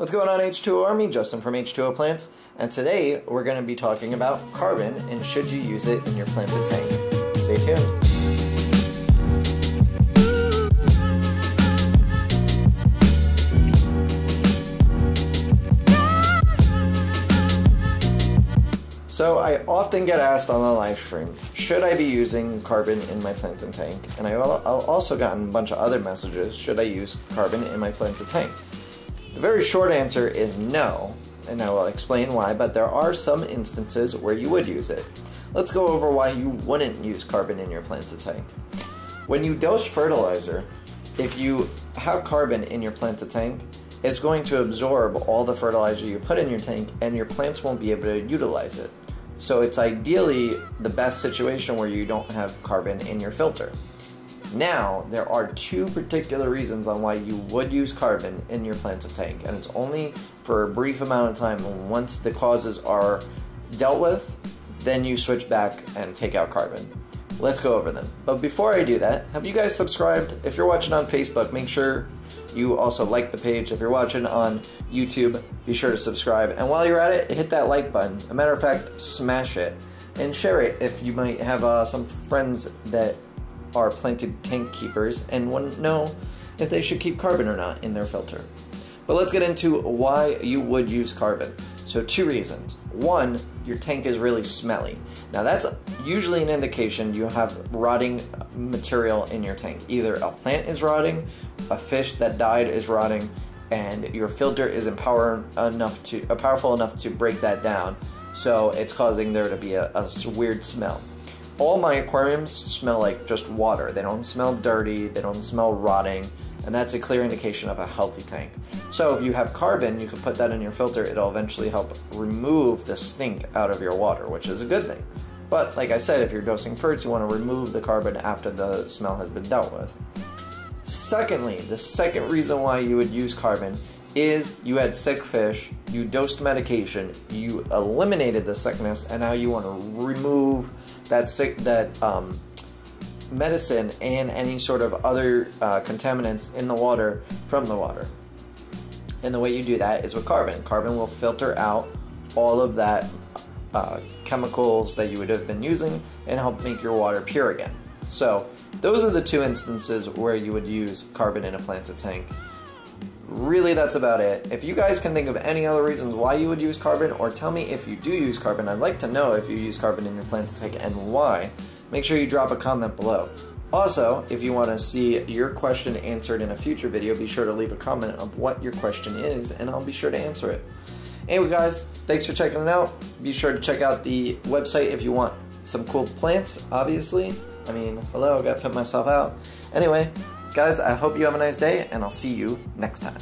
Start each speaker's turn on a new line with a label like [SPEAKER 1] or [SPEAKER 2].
[SPEAKER 1] What's going on H2O Army? Justin from H2O Plants, and today we're going to be talking about carbon and should you use it in your planted tank. Stay tuned. So I often get asked on the live stream, should I be using carbon in my planted tank? And I've also gotten a bunch of other messages, should I use carbon in my planted tank? The very short answer is no, and I will explain why, but there are some instances where you would use it. Let's go over why you wouldn't use carbon in your planted tank. When you dose fertilizer, if you have carbon in your planted tank, it's going to absorb all the fertilizer you put in your tank and your plants won't be able to utilize it. So it's ideally the best situation where you don't have carbon in your filter. Now, there are two particular reasons on why you would use carbon in your planted tank, and it's only for a brief amount of time. Once the causes are dealt with, then you switch back and take out carbon. Let's go over them. But before I do that, have you guys subscribed? If you're watching on Facebook, make sure you also like the page. If you're watching on YouTube, be sure to subscribe. And while you're at it, hit that like button. A matter of fact, smash it. And share it if you might have uh, some friends that are planted tank keepers and wouldn't know if they should keep carbon or not in their filter. But let's get into why you would use carbon. So two reasons. One, your tank is really smelly. Now that's usually an indication you have rotting material in your tank. Either a plant is rotting, a fish that died is rotting, and your filter isn't power enough to uh, powerful enough to break that down. So it's causing there to be a, a weird smell all my aquariums smell like just water. They don't smell dirty, they don't smell rotting, and that's a clear indication of a healthy tank. So if you have carbon, you can put that in your filter, it'll eventually help remove the stink out of your water, which is a good thing. But like I said, if you're dosing ferts, you want to remove the carbon after the smell has been dealt with. Secondly, the second reason why you would use carbon is you had sick fish, you dosed medication, you eliminated the sickness, and now you want to remove that sick that um, medicine and any sort of other uh, contaminants in the water from the water. And the way you do that is with carbon. Carbon will filter out all of that uh, chemicals that you would have been using and help make your water pure again. So those are the two instances where you would use carbon in a planted tank really that's about it. If you guys can think of any other reasons why you would use carbon, or tell me if you do use carbon, I'd like to know if you use carbon in your planted tank and why. Make sure you drop a comment below. Also, if you want to see your question answered in a future video, be sure to leave a comment of what your question is, and I'll be sure to answer it. Anyway guys, thanks for checking it out. Be sure to check out the website if you want some cool plants, obviously. I mean, hello, I gotta put myself out. Anyway, Guys, I hope you have a nice day, and I'll see you next time.